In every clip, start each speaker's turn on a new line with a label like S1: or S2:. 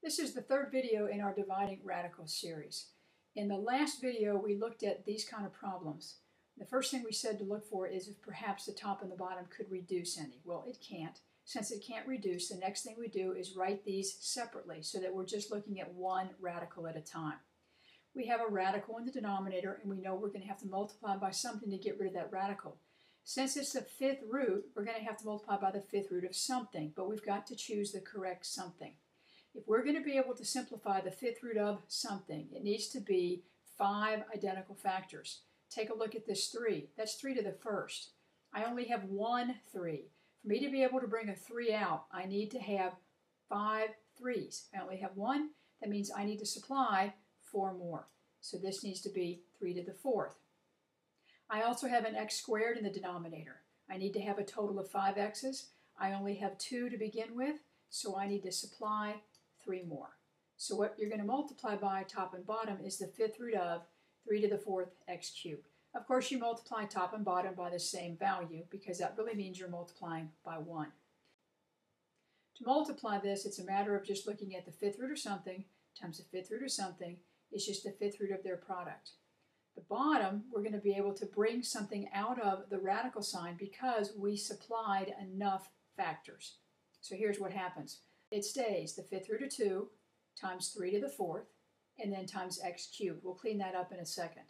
S1: This is the third video in our dividing radicals series. In the last video, we looked at these kind of problems. The first thing we said to look for is if perhaps the top and the bottom could reduce any. Well, it can't. Since it can't reduce, the next thing we do is write these separately so that we're just looking at one radical at a time. We have a radical in the denominator, and we know we're going to have to multiply by something to get rid of that radical. Since it's the fifth root, we're going to have to multiply by the fifth root of something, but we've got to choose the correct something. If we're going to be able to simplify the fifth root of something, it needs to be five identical factors. Take a look at this 3. That's 3 to the first. I only have one 3. For me to be able to bring a 3 out, I need to have five threes. I only have one. That means I need to supply four more. So this needs to be 3 to the fourth. I also have an x squared in the denominator. I need to have a total of 5 x's. I only have 2 to begin with, so I need to supply three more. So what you're going to multiply by top and bottom is the fifth root of 3 to the fourth x cubed. Of course, you multiply top and bottom by the same value because that really means you're multiplying by 1. To multiply this, it's a matter of just looking at the fifth root of something times the fifth root of something is just the fifth root of their product. The bottom, we're going to be able to bring something out of the radical sign because we supplied enough factors. So here's what happens. It stays the fifth root of 2 times 3 to the fourth, and then times x cubed. We'll clean that up in a second.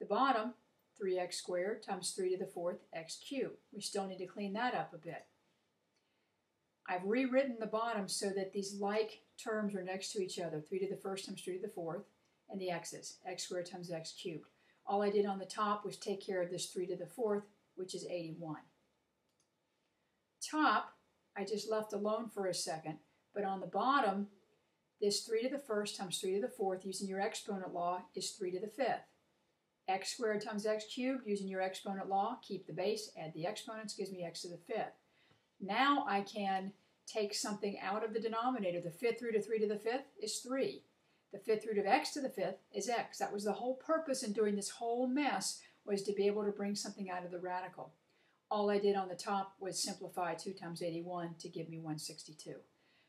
S1: The bottom, 3x squared times 3 to the fourth, x cubed. We still need to clean that up a bit. I've rewritten the bottom so that these like terms are next to each other. 3 to the first times 3 to the fourth, and the x's, x squared times x cubed. All I did on the top was take care of this 3 to the fourth, which is 81. Top, I just left alone for a second. But on the bottom, this 3 to the first times 3 to the fourth, using your exponent law, is 3 to the fifth. x squared times x cubed, using your exponent law, keep the base, add the exponents, gives me x to the fifth. Now I can take something out of the denominator. The fifth root of 3 to the fifth is 3. The fifth root of x to the fifth is x. That was the whole purpose in doing this whole mess, was to be able to bring something out of the radical. All I did on the top was simplify 2 times 81 to give me 162.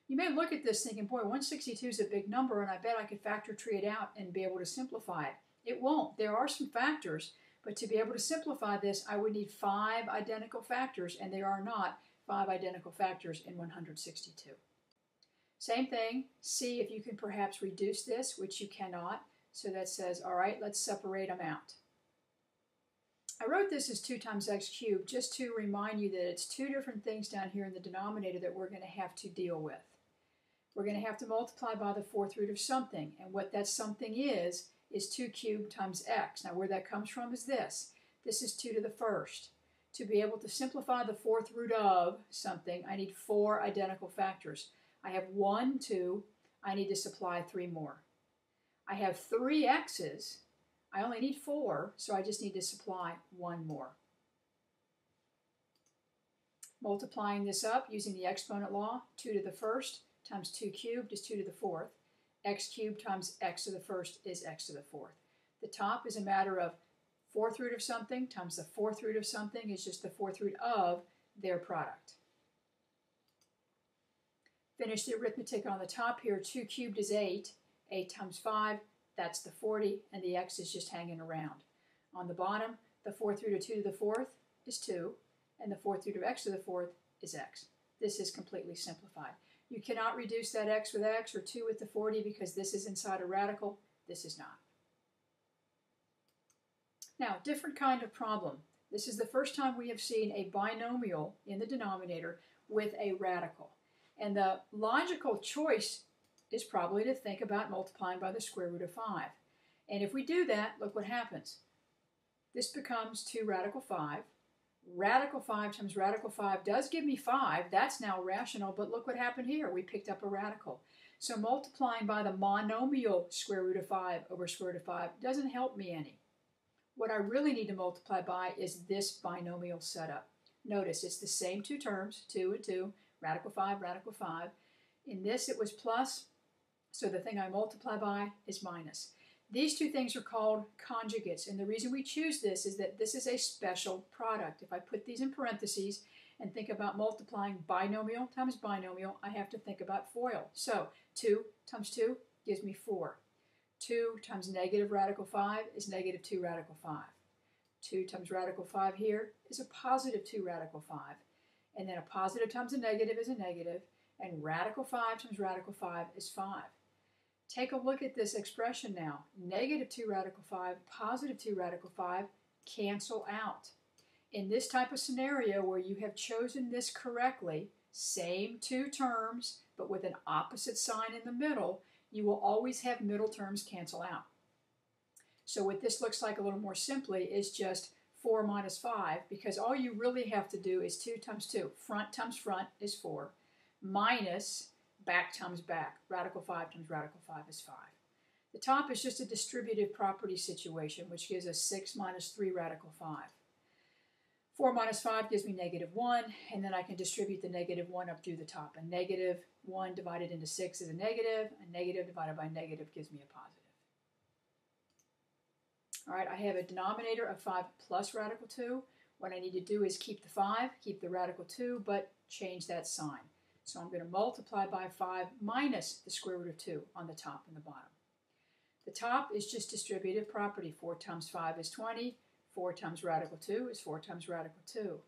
S1: You may look at this thinking, boy, 162 is a big number, and I bet I could factor tree it out and be able to simplify it. It won't. There are some factors, but to be able to simplify this, I would need five identical factors, and there are not five identical factors in 162. Same thing, see if you can perhaps reduce this, which you cannot. So that says, all right, let's separate them out. I wrote this as 2 times x cubed just to remind you that it's two different things down here in the denominator that we're going to have to deal with. We're going to have to multiply by the fourth root of something, and what that something is, is 2 cubed times x. Now where that comes from is this. This is 2 to the first. To be able to simplify the fourth root of something, I need four identical factors. I have 1, 2, I need to supply 3 more. I have 3 x's, I only need 4, so I just need to supply 1 more. Multiplying this up using the exponent law, 2 to the first, times 2 cubed is 2 to the fourth. x cubed times x to the first is x to the fourth. The top is a matter of fourth root of something times the fourth root of something is just the fourth root of their product. Finish the arithmetic on the top here. 2 cubed is 8. 8 times 5, that's the 40, and the x is just hanging around. On the bottom, the fourth root of 2 to the fourth is 2, and the fourth root of x to the fourth is x. This is completely simplified. You cannot reduce that x with x or 2 with the 40 because this is inside a radical. This is not. Now, different kind of problem. This is the first time we have seen a binomial in the denominator with a radical. And the logical choice is probably to think about multiplying by the square root of 5. And if we do that, look what happens. This becomes 2 radical 5 radical 5 times radical 5 does give me 5. That's now rational, but look what happened here. We picked up a radical. So multiplying by the monomial square root of 5 over square root of 5 doesn't help me any. What I really need to multiply by is this binomial setup. Notice it's the same two terms, 2 and 2, radical 5, radical 5. In this it was plus, so the thing I multiply by is minus. These two things are called conjugates, and the reason we choose this is that this is a special product. If I put these in parentheses, and think about multiplying binomial times binomial, I have to think about FOIL. So 2 times 2 gives me 4. 2 times negative radical 5 is negative 2 radical 5. 2 times radical 5 here is a positive 2 radical 5. And then a positive times a negative is a negative, and radical 5 times radical 5 is 5. Take a look at this expression now. Negative 2 radical 5, positive 2 radical 5 cancel out. In this type of scenario where you have chosen this correctly, same two terms, but with an opposite sign in the middle, you will always have middle terms cancel out. So what this looks like a little more simply is just 4 minus 5, because all you really have to do is 2 times 2. Front times front is 4, minus back times back. Radical 5 times radical 5 is 5. The top is just a distributive property situation, which gives us 6 minus 3 radical 5. 4 minus 5 gives me negative 1, and then I can distribute the negative 1 up through the top. A negative 1 divided into 6 is a negative. A negative divided by negative gives me a positive. All right, I have a denominator of 5 plus radical 2. What I need to do is keep the 5, keep the radical 2, but change that sign. So I'm going to multiply by 5 minus the square root of 2 on the top and the bottom. The top is just distributive property. 4 times 5 is 20. 4 times radical 2 is 4 times radical 2.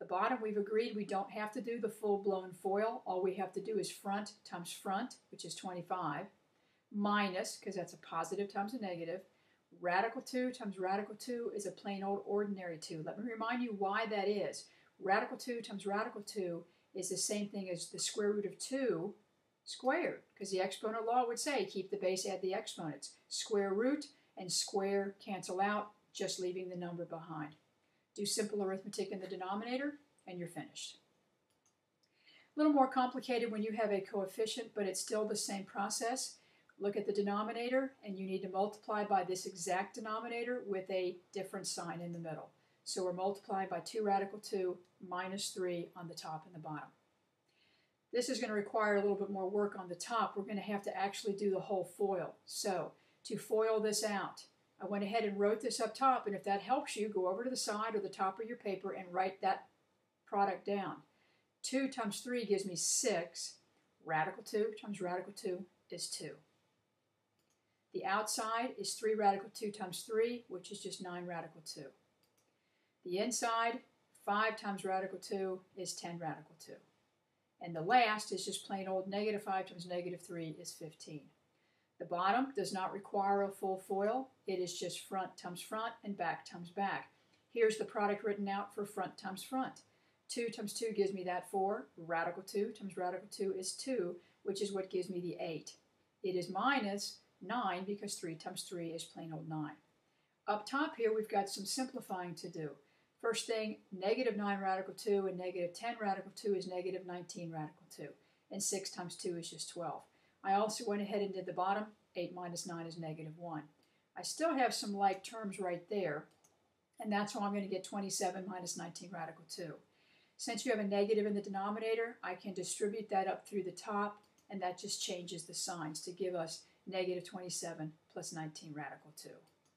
S1: The bottom, we've agreed we don't have to do the full-blown FOIL. All we have to do is front times front, which is 25, minus, because that's a positive times a negative, Radical 2 times radical 2 is a plain old ordinary 2. Let me remind you why that is. Radical 2 times radical 2 is the same thing as the square root of 2 squared, because the exponent law would say keep the base, add the exponents. Square root and square cancel out, just leaving the number behind. Do simple arithmetic in the denominator, and you're finished. A little more complicated when you have a coefficient, but it's still the same process. Look at the denominator, and you need to multiply by this exact denominator with a different sign in the middle. So we're multiplying by 2 radical 2 minus 3 on the top and the bottom. This is going to require a little bit more work on the top. We're going to have to actually do the whole FOIL. So to FOIL this out, I went ahead and wrote this up top, and if that helps you, go over to the side or the top of your paper and write that product down. 2 times 3 gives me 6. Radical 2 times radical 2 is 2. The outside is 3 radical 2 times 3, which is just 9 radical 2. The inside, 5 times radical 2 is 10 radical 2. And the last is just plain old negative 5 times negative 3 is 15. The bottom does not require a full FOIL. It is just front times front and back times back. Here's the product written out for front times front. 2 times 2 gives me that 4. Radical 2 times radical 2 is 2, which is what gives me the 8. It is minus 9 because 3 times 3 is plain old 9. Up top here, we've got some simplifying to do. First thing, negative 9 radical 2 and negative 10 radical 2 is negative 19 radical 2. And 6 times 2 is just 12. I also went ahead and did the bottom. 8 minus 9 is negative 1. I still have some like terms right there, and that's why I'm going to get 27 minus 19 radical 2. Since you have a negative in the denominator, I can distribute that up through the top, and that just changes the signs to give us negative 27 plus 19 radical 2.